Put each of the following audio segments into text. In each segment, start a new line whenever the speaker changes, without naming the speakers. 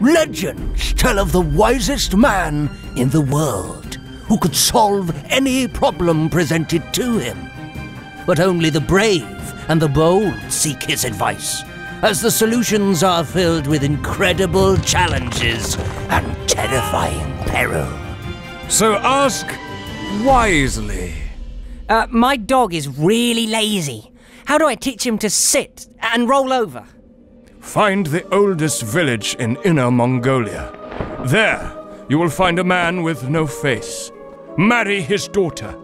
Legends tell of the wisest man in the world who could solve any problem presented to him. But only the brave and the bold seek his advice, as the solutions are filled with incredible challenges and terrifying peril.
So ask wisely.
Uh, my dog is really lazy. How do I teach him to sit and roll over?
Find the oldest village in Inner Mongolia. There, you will find a man with no face. Marry his daughter,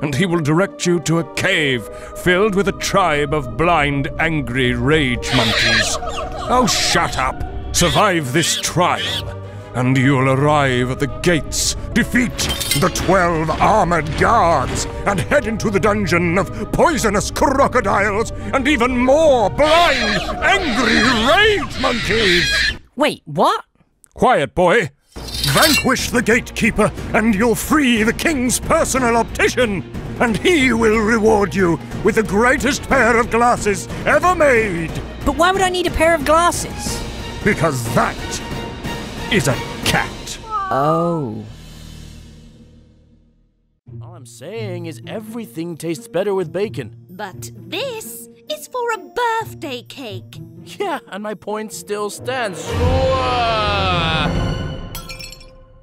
and he will direct you to a cave filled with a tribe of blind, angry rage monkeys. Oh, shut up! Survive this trial, and you'll arrive at the gates, defeat the twelve armored guards, and head into the dungeon of poisonous crocodiles and even more blind, angry rage monkeys!
Wait, what?
Quiet, boy. Vanquish the gatekeeper, and you'll free the king's personal optician, and he will reward you with the greatest pair of glasses ever made,
But why would I need a pair of glasses?
because that is a cat.
Oh.
All I'm saying is everything tastes better with bacon.
But this is for a birthday cake.
Yeah, and my point still stands.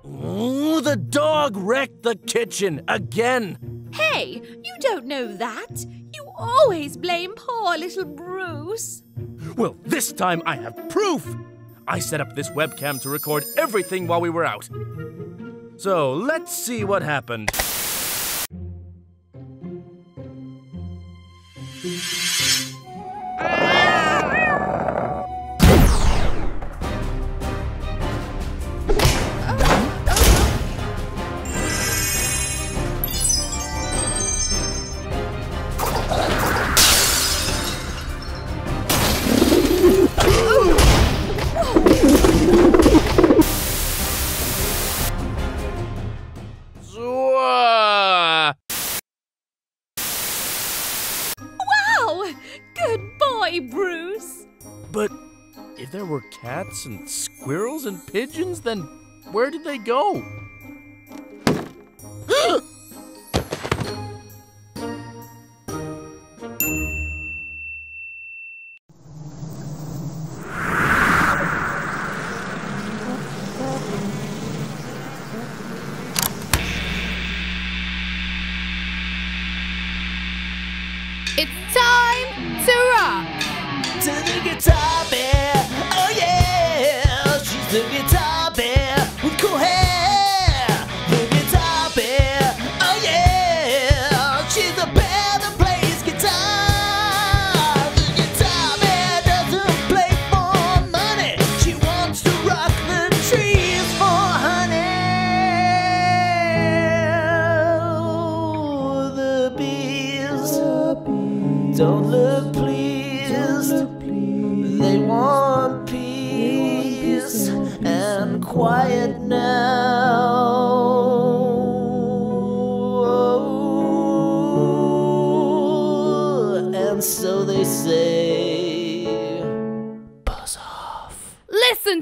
Ooh, the dog wrecked the kitchen again.
Hey, you don't know that. You always blame poor little Bruce.
Well, this time I have proof. I set up this webcam to record everything while we were out. So let's see what happened. Were cats and squirrels and pigeons, then where did they go?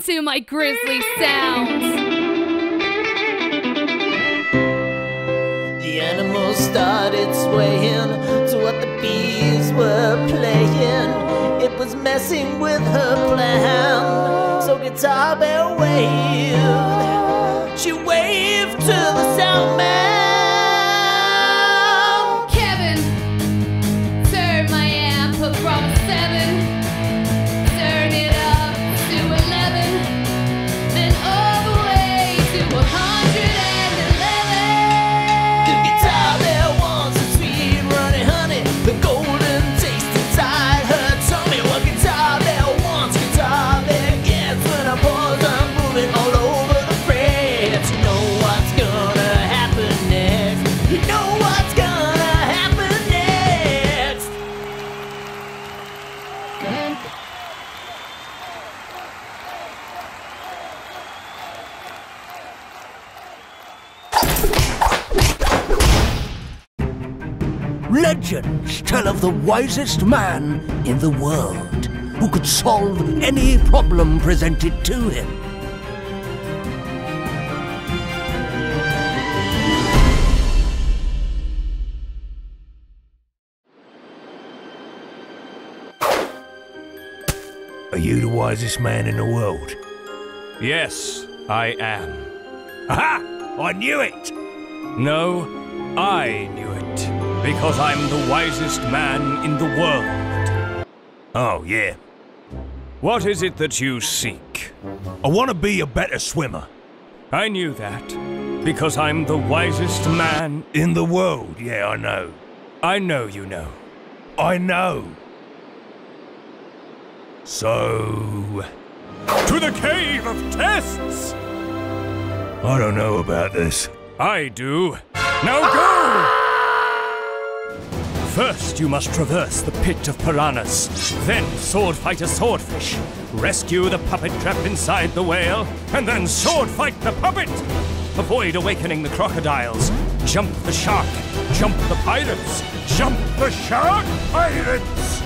To my grisly sounds.
The animal started swaying to what the bees were playing. It was messing with her plan. So Guitar Bear waved. She waved to the sound man.
wisest man in the world who could solve any problem presented to him.
Are you the wisest man in the world?
Yes, I am.
Aha! I knew it!
No, I knew it. Because I'm the wisest man in the world.
Oh, yeah.
What is it that you seek?
I want to be a better swimmer.
I knew that. Because I'm the wisest man.
In the world, yeah, I know.
I know you know.
I know. So.
To the cave of tests!
I don't know about this.
I do. Now go! First, you must traverse the pit of piranhas. Then, sword fight a swordfish. Rescue the puppet trapped inside the whale. And then, sword fight the puppet! Avoid awakening the crocodiles. Jump the shark. Jump the pirates. Jump the shark pirates!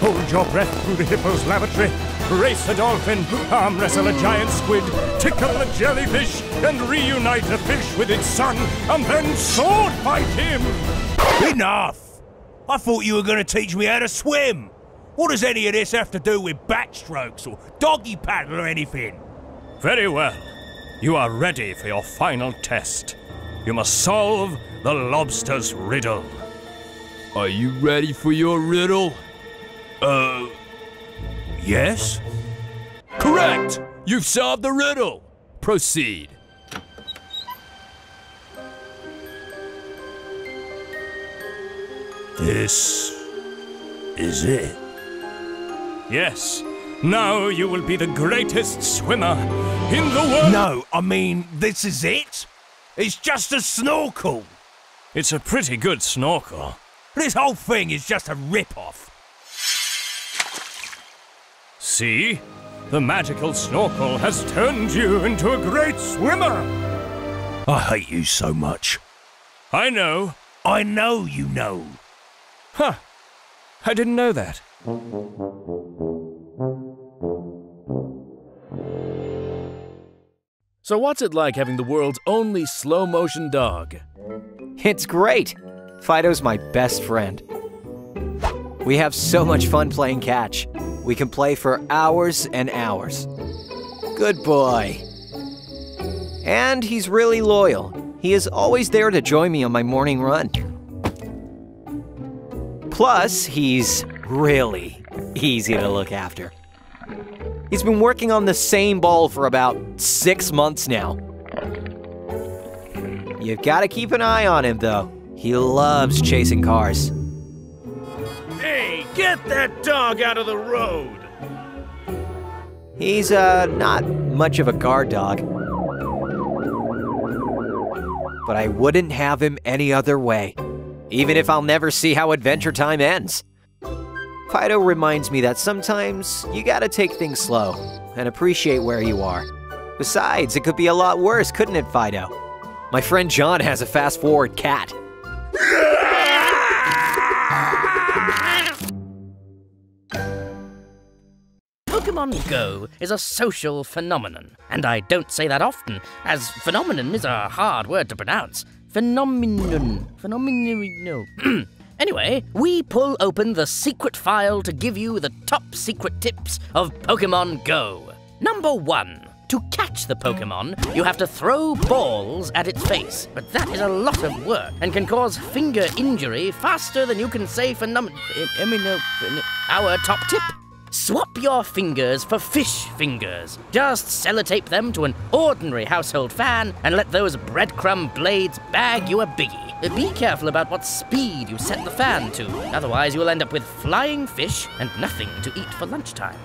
Hold your breath through the hippo's lavatory. Race a dolphin. Arm wrestle a giant squid. Tickle a jellyfish. And reunite a fish with its son. And then sword fight him!
Enough! I thought you were going to teach me how to swim. What does any of this have to do with backstrokes or doggy paddle or anything?
Very well. You are ready for your final test. You must solve the lobster's riddle.
Are you ready for your riddle?
Uh. Yes?
Correct! You've solved the riddle! Proceed.
This is it.
Yes. Now you will be the greatest swimmer in the world.
No, I mean, this is it? It's just a snorkel.
It's a pretty good snorkel.
This whole thing is just a rip-off.
See? The magical snorkel has turned you into a great swimmer.
I hate you so much.
I know.
I know you know.
Huh. I didn't know that.
So, what's it like having the world's only slow motion dog?
It's great. Fido's my best friend. We have so much fun playing catch. We can play for hours and hours. Good boy. And he's really loyal. He is always there to join me on my morning run. Plus, he's really easy to look after. He's been working on the same ball for about six months now. You've got to keep an eye on him, though. He loves chasing cars.
Hey, get that dog out of the road!
He's, uh, not much of a guard dog. But I wouldn't have him any other way, even if I'll never see how Adventure Time ends. Fido reminds me that sometimes you gotta take things slow and appreciate where you are. Besides, it could be a lot worse, couldn't it, Fido? My friend John has a fast forward cat.
Pokemon Go is a social phenomenon, and I don't say that often, as phenomenon is a hard word to pronounce. Phenomenon. Phenomenon. No. anyway, we pull open the secret file to give you the top secret tips of Pokemon Go. Number one. To catch the Pokemon, you have to throw balls at its face. But that is a lot of work and can cause finger injury faster than you can say phenomenon. Uh, our top tip Swap your fingers for fish fingers. Just sellotape them to an ordinary household fan and let those breadcrumb blades bag you a biggie. Be careful about what speed you set the fan to, otherwise, you'll end up with flying fish and nothing to eat for lunchtime.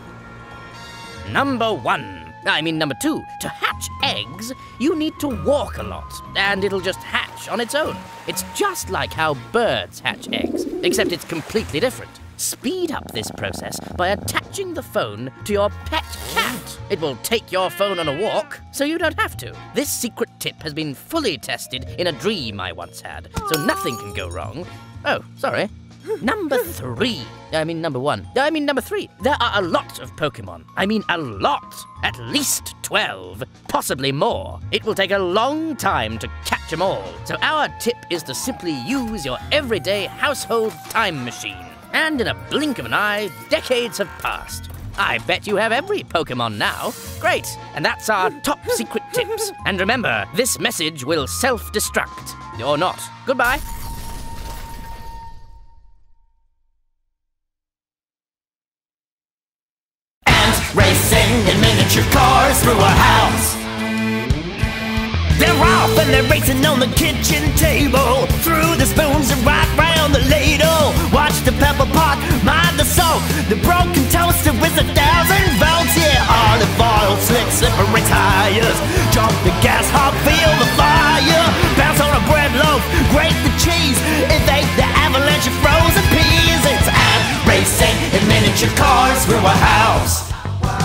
Number one. I mean, number two. To hatch eggs, you need to walk a lot, and it'll just hatch on its own. It's just like how birds hatch eggs, except it's completely different. Speed up this process by attaching the phone to your pet cat. It will take your phone on a walk, so you don't have to. This secret tip has been fully tested in a dream I once had, so nothing can go wrong. Oh, sorry. Number three. I mean, number one. I mean, number three. There are a lot of Pokemon. I mean, a lot. At least 12. Possibly more. It will take a long time to catch them all. So, our tip is to simply use your everyday household time machine. And in a blink of an eye, decades have passed. I bet you have every Pokemon now. Great, and that's our top secret tips. And remember, this message will self destruct. Or not. Goodbye.
Racing in miniature cars through a house. They're off and they're racing on the kitchen table. Through the spoons and right round the ladle. Watch the pepper pot, mind the salt. The broken toaster with a thousand volts. Yeah, olive oil, slick, slippery tires. Jump the gas hop, feel the fire. Bounce on a bread loaf, grate the cheese. Evade the avalanche of frozen peas. It's am racing in miniature cars through a house.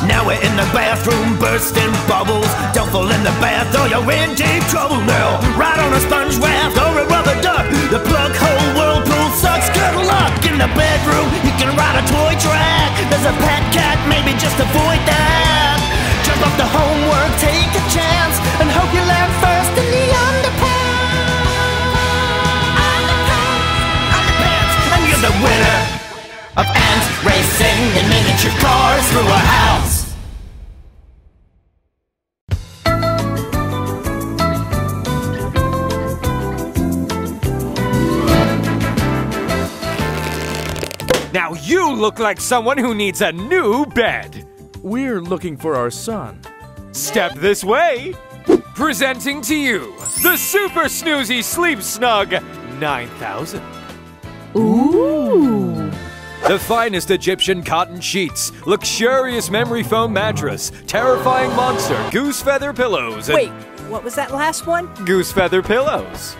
Now we're in the bathroom, bursting bubbles. Don't fall in the bath or you're in deep trouble now. Ride on a sponge raft or a rubber duck. The plug hole whirlpool sucks. Good luck in the bedroom. You can ride a toy track. There's a pet cat, maybe just avoid that. Jump off the homework, take a chance, and hope you land first in the underpants. Underpants, and you're the winner of ants racing in miniature cars through a
Now you look like someone who needs a new bed.
We're looking for our son.
Step this way. Presenting to you the Super Snoozy Sleep Snug 9000.
Ooh.
The finest Egyptian cotton sheets, luxurious memory foam mattress, terrifying monster, goose feather pillows, and
Wait, what was that last one?
goose feather pillows.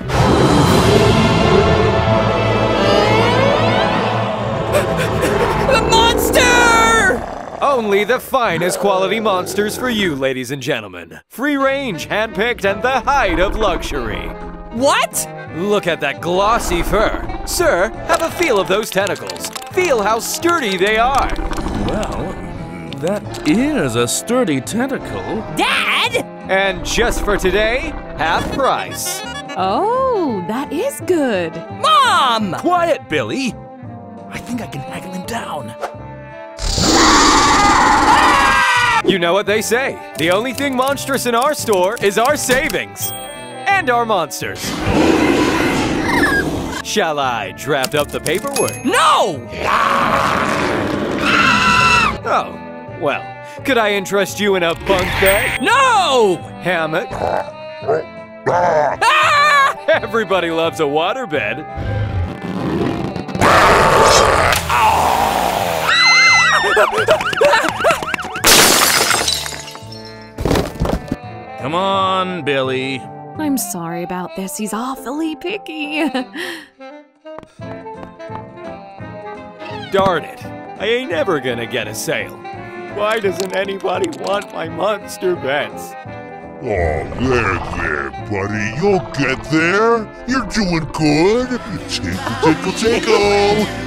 Only the finest quality monsters for you, ladies and gentlemen. Free range, handpicked, and the height of luxury.
What?
Look at that glossy fur. Sir, have a feel of those tentacles. Feel how sturdy they are.
Well, that is a sturdy tentacle.
Dad!
And just for today, half price.
Oh, that is good.
Mom!
Quiet, Billy. I think I can haggle him down.
You know what they say. The only thing monstrous in our store is our savings. And our monsters. Shall I draft up the paperwork?
No!
Oh, well, could I interest you in a bunk bed?
No!
Hammock?
Ah!
Everybody loves a waterbed.
Come on, Billy.
I'm sorry about this. He's awfully picky.
Darn it. I ain't ever gonna get a sale. Why doesn't anybody want my monster beds?
Oh, there, there, buddy. You'll get there. You're doing good. Tinkle, tinkle, tinkle.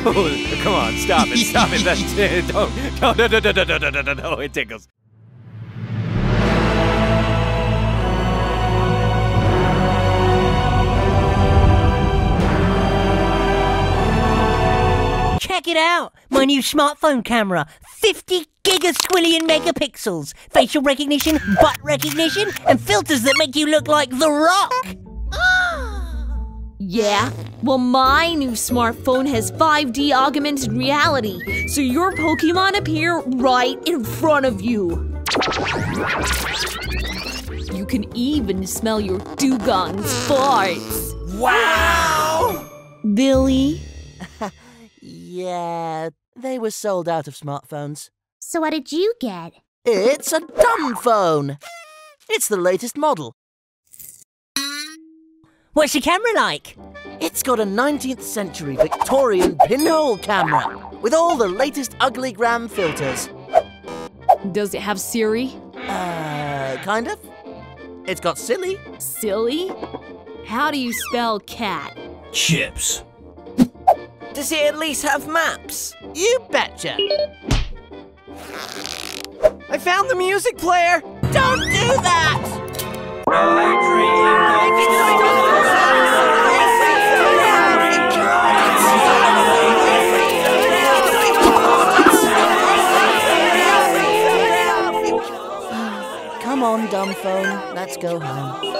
Oh, come on, stop it, stop it. That's, don't, no, no, no, no, no, no, no, no, no, it tickles.
Check it out! My new smartphone camera. 50 gigasquillion megapixels. Facial recognition, butt recognition, and filters that make you look like The Rock.
Yeah? Well, my new smartphone has 5D augmented reality, so your Pokemon appear right in front of you. You can even smell your Dewgong's farts.
Wow!
Billy?
Yeah, they were sold out of smartphones.
So what did you get?
It's a dumb phone. It's the latest model. What's your camera like? It's got a 19th century Victorian pinhole camera with all the latest ugly gram filters.
Does it have Siri?
Uh, kind of. It's got silly.
Silly? How do you spell cat?
Chips.
Does he at least have maps? You betcha.
I found the music player.
Don't do that!
Come on, dumb phone. Let's go home.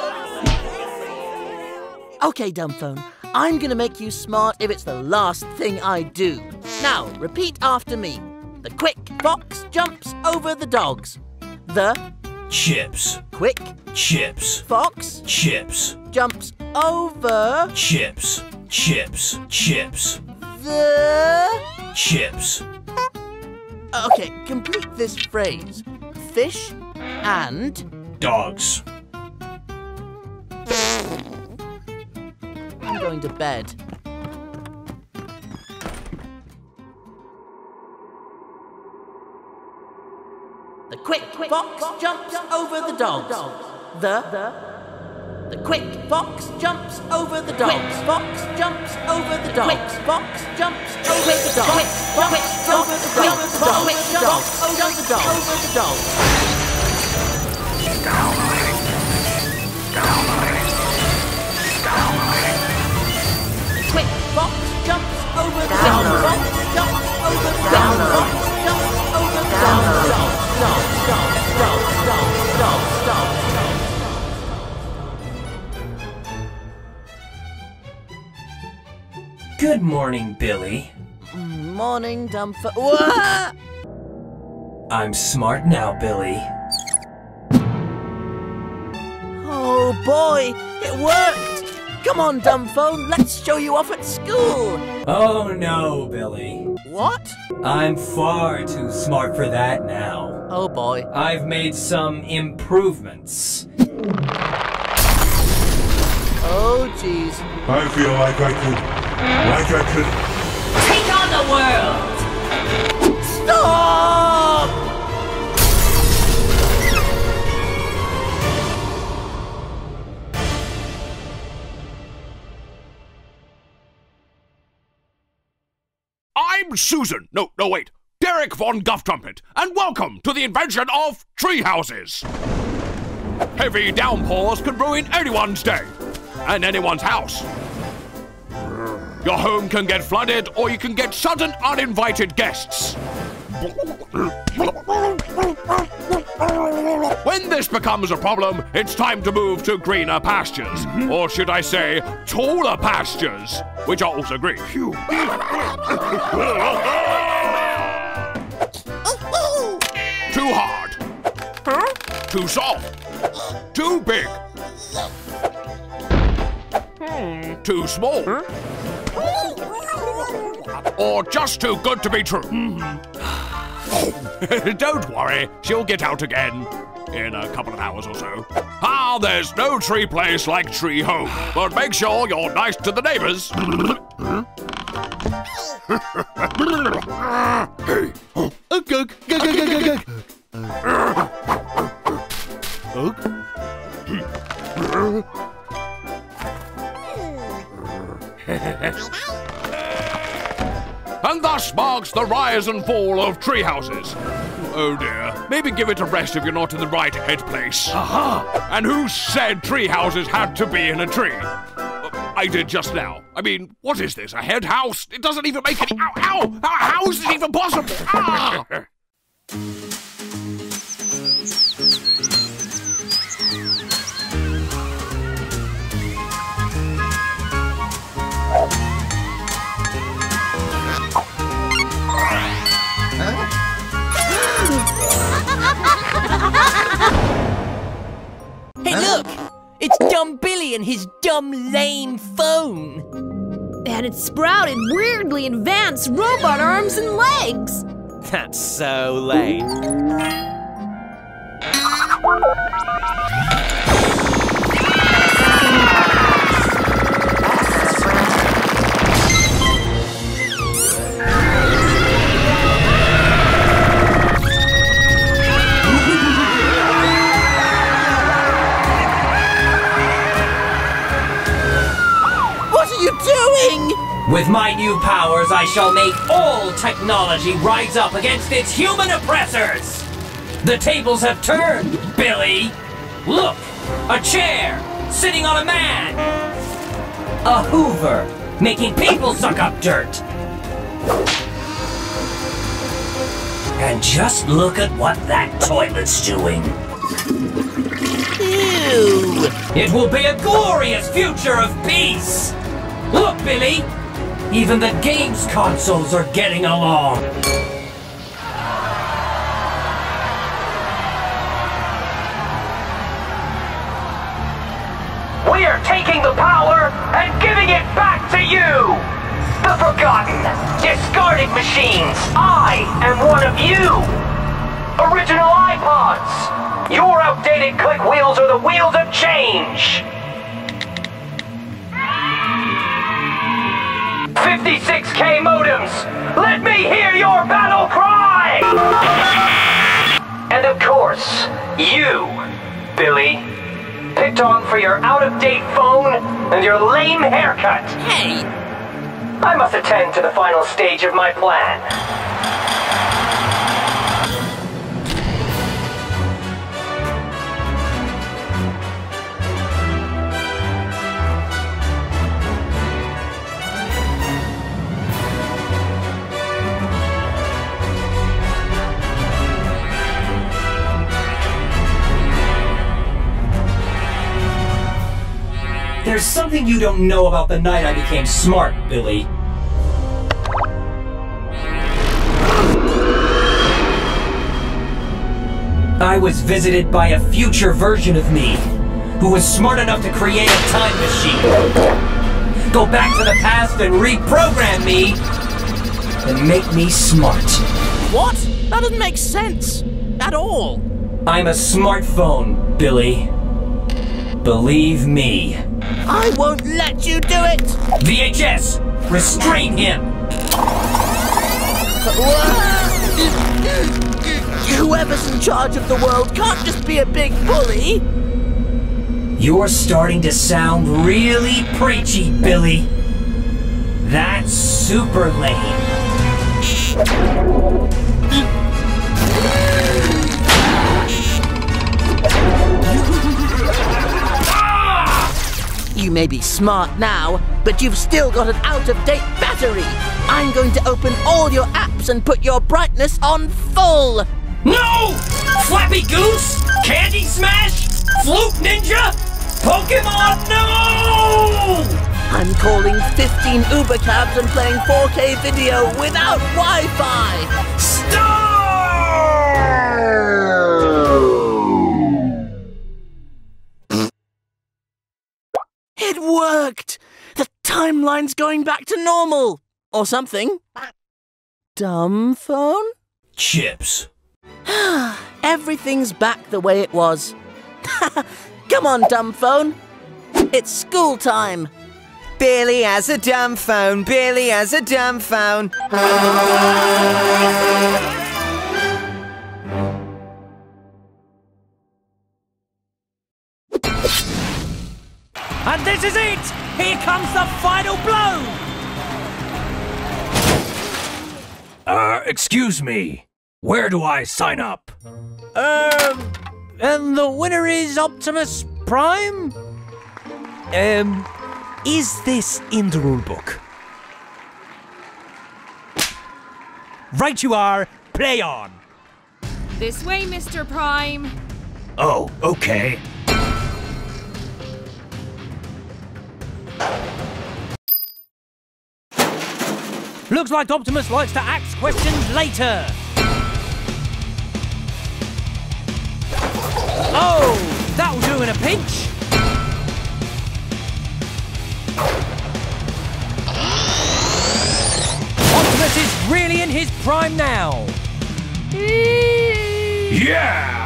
Okay, dumb phone. I'm gonna make you smart if it's the last thing I do. Now, repeat after me. The quick fox jumps over the dogs. The
Chips.
quick
Chips.
fox
Chips.
jumps over
Chips. Chips. Chips.
the.
Chips.
Okay, complete this phrase. Fish and.
Dogs.
I'm bed. The quick fox jumps over the dogs. The the the quick fox jumps over the dogs. Fox jumps over the dogs. Quick fox jumps over the dogs. Quick fox over the dogs. Quick jumps over the dogs. Over the dogs. Quick
Good morning, Billy.
Morning, dumb fo- Wah!
I'm smart now, Billy.
Oh boy, it worked! Come on, dumb phone, let's show you off at school!
Oh no, Billy.
What?
I'm far too smart for that now.
Oh boy.
I've made some improvements.
Oh jeez.
I feel like I could. Like I could.
Take on the world!
Stop!
Susan. No, no, wait. Derek von Guff Trumpet, and welcome to the invention of tree houses. Heavy downpours can ruin anyone's day and anyone's house. Your home can get flooded, or you can get sudden uninvited guests. When this becomes a problem, it's time to move to greener pastures. Or should I say, taller pastures, which are also green. Too hard. Too soft. Too big. Too small. Or just too good to be true. Don't worry, she'll get out again in a couple of hours or so. Ah, there's no tree place like Tree Home, but make sure you're nice to the neighbors. and thus marks the rise and fall of tree houses. Oh dear. Maybe give it a rest if you're not in the right head place. Aha! And who said tree houses had to be in a tree? Uh, I did just now. I mean, what is this? A head house? It doesn't even make any. Ow! Ow! How, how is this even possible? Ah!
Hey, look! It's Dumb Billy and his dumb, lame phone.
And it sprouted weirdly advanced robot arms and legs.
That's so lame.
Doing?
With my new powers, I shall make all technology rise up against its human oppressors! The tables have turned, Billy! Look! A chair! Sitting on a man! A hoover! Making people suck up dirt! And just look at what that toilet's doing. Ew! It will be a glorious future of peace! Look, Billy! Even the games consoles are getting along!
We are taking the power and giving it back to you! The forgotten, discarded machines! I am one of you! Original iPods! Your outdated click wheels are the wheels of change! 56k modems! Let me hear your battle cry! And of course, you, Billy. Picked on for your out-of-date phone and your lame haircut. Hey! I must attend to the final stage of my plan.
There's something you don't know about the night I became smart, Billy. I was visited by a future version of me who was smart enough to create a time machine. Go back to the past and reprogram me and make me smart.
What? That doesn't make sense. At all.
I'm a smartphone, Billy. Believe me.
I won't let you do it!
VHS! Restrain him!
Whoever's in charge of the world can't just be a big bully!
You're starting to sound really preachy, Billy. That's super lame.
You may be smart now, but you've still got an out-of-date battery! I'm going to open all your apps and put your brightness on full!
No! Flappy Goose? Candy Smash? Flute Ninja? Pokemon, no!
I'm calling 15 Uber cabs and playing 4K video without Wi-Fi! Stop! Timeline's going back to normal! Or something. Dumb phone?
Chips.
Everything's back the way it was. Come on, dumb phone. It's school time.
Billy has a dumb phone. Billy has a dumb phone.
this is it! Here comes the final blow!
Uh, excuse me. Where do I sign up?
Um, and the winner is Optimus Prime? Um, is this in the rulebook? Right you are, play on!
This way, Mr. Prime.
Oh, okay.
Looks like Optimus likes to ask questions later. Oh, that'll do in a pinch. Optimus is really in his prime now.
Yeah!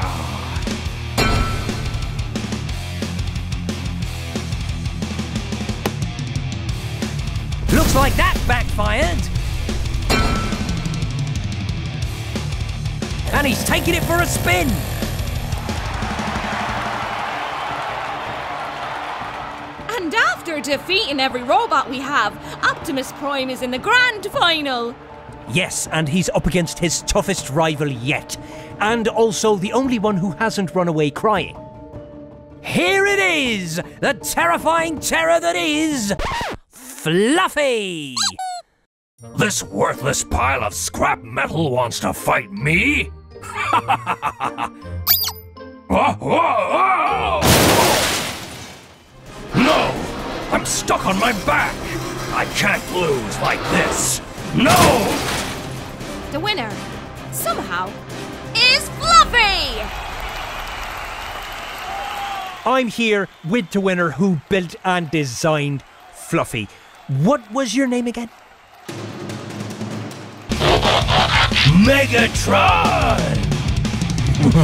Looks like that backfired. And he's taking it for a spin.
And after defeating every robot we have, Optimus Prime is in the grand final.
Yes, and he's up against his toughest rival yet. And also the only one who hasn't run away crying. Here it is! The terrifying terror that is. Fluffy!
This worthless pile of scrap metal wants to fight me?
No! I'm stuck on my back! I can't lose like this! No!
The winner, somehow, is Fluffy!
I'm here with the winner who built and designed Fluffy. What was your name again?
Megatron!
Ooh!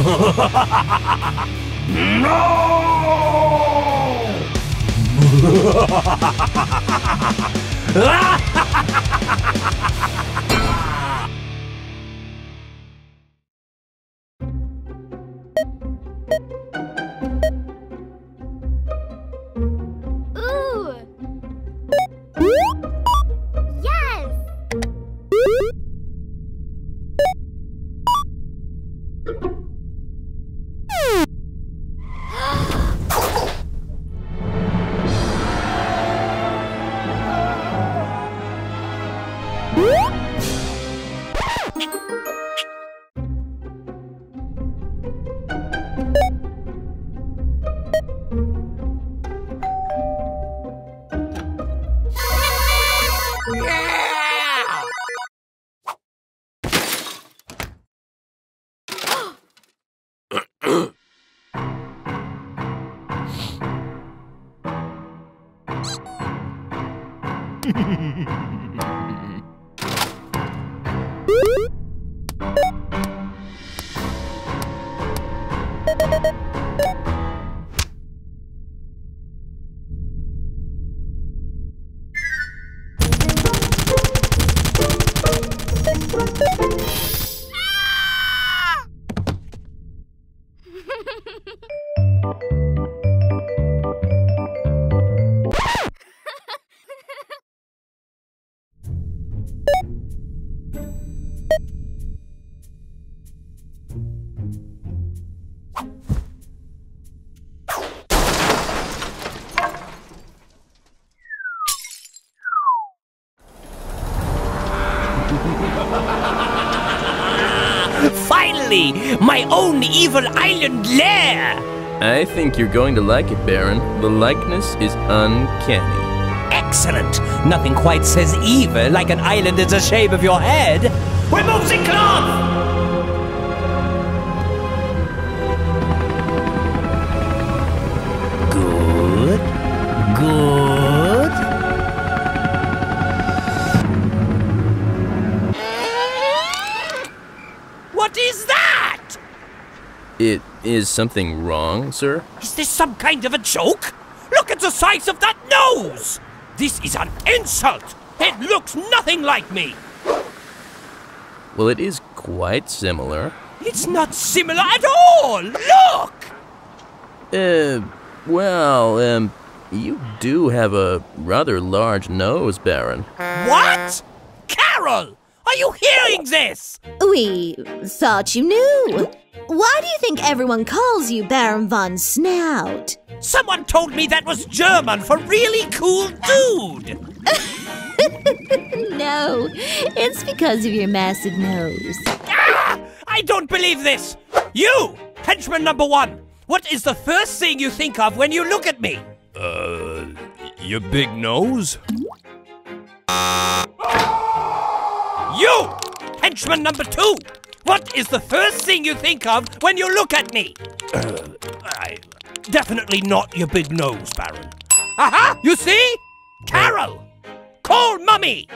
Yes!
Finally! My own evil island lair!
I think you're going to like it, Baron. The likeness is uncanny.
Excellent! Nothing quite says evil like an island in the shape of your head.
Remove the cloth! Is that?
It is something wrong, sir?
Is this some kind of a joke? Look at the size of that nose! This is an insult! It looks nothing like me!
Well, it is quite similar.
It's not similar at all! Look!
Uh, well, um, you do have a rather large nose, Baron.
What? Carol! Are you hearing this?
We thought you knew. Why do you think everyone calls you Baron von Snout?
Someone told me that was German for really cool dude!
no, it's because of your massive nose.
Ah! I don't believe this! You, henchman number one, what is the first thing you think of when you look at me?
Uh, your big nose?
You, henchman number two, what is the first thing you think of when you look at me? Uh, I, definitely not your big nose, Baron. Aha! You see? Carol! Call Mummy!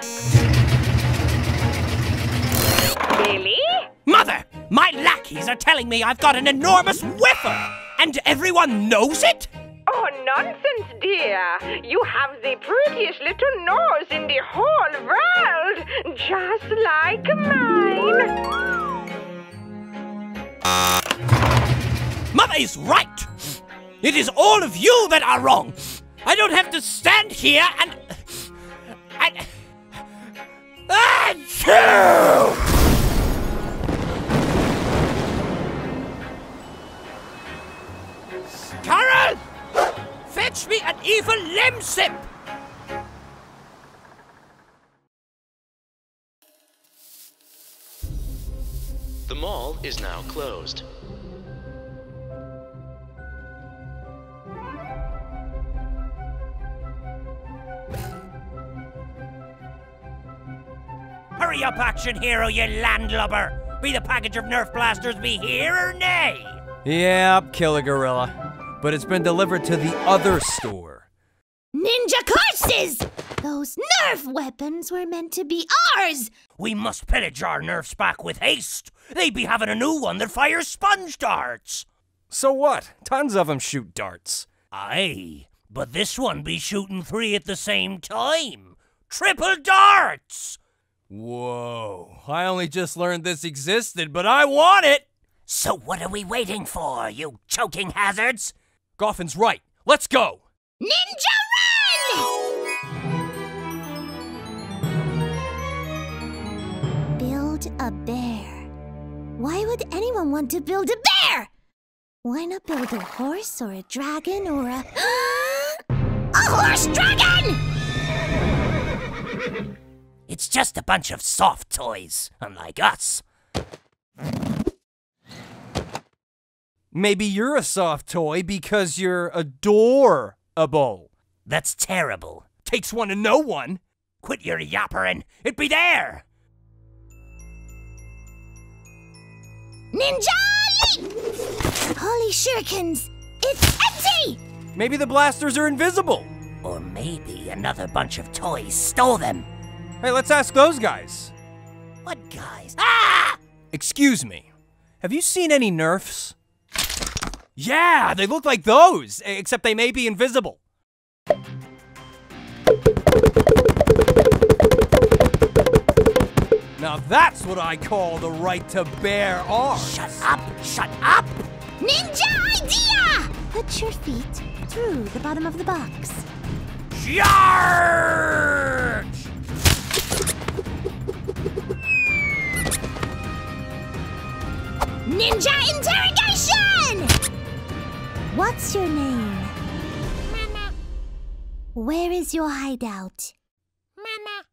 Billy?
Mother! My lackeys are telling me I've got an enormous whiffer! And everyone knows it?
Oh, nonsense, dear. You have the prettiest little nose in the whole world, just like mine.
Mother is right! It is all of you that are wrong! I don't have to stand here and. and. Achoo! Carol! Fetch me an evil Lemsip!
The mall is now closed.
Hurry up, action hero, you landlubber! Be the package of Nerf blasters be here or nay?
Yep, kill a gorilla. But it's been delivered to the other store.
Ninja curses! Those Nerf weapons were meant to be ours!
We must pillage our Nerfs back with haste. They'd be having a new one that fires sponge darts.
So what? Tons of them shoot darts.
Aye, but this one be shooting three at the same time. Triple darts!
Whoa, I only just learned this existed, but I want it!
So what are we waiting for, you choking hazards?
Goffin's right. Let's go!
Ninja run! Build a bear. Why would anyone want to build a bear? Why not build a horse or a dragon or a. a horse dragon!
It's just a bunch of soft toys, unlike us.
Maybe you're a soft toy because you're adorable.
That's terrible.
Takes one to know one.
Quit your yappering. it'd be there.
Ninja leap! Holy shurikens! It's empty!
Maybe the blasters are invisible.
Or maybe another bunch of toys stole them.
Hey, let's ask those guys.
What guys? Ah!
Excuse me. Have you seen any Nerfs? Yeah, they look like those, except they may be invisible. Now that's what I call the right to bear arms.
Shut up! Shut up!
Ninja idea! Put your feet through the bottom of the box.
Charge!
Ninja interrogation! What's your name?
Mama.
Where is your hideout?
Mama.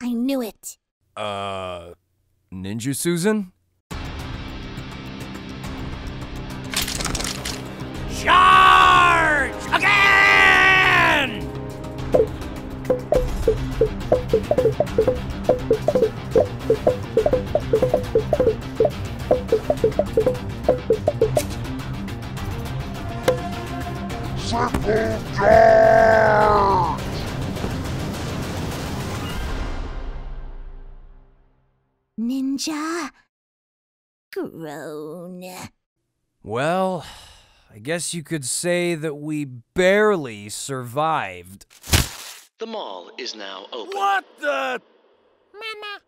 I knew it.
Uh, Ninja Susan?
Triple!
Ninja groan.
Well, I guess you could say that we barely survived.
The mall is now open.
What the?
Mama.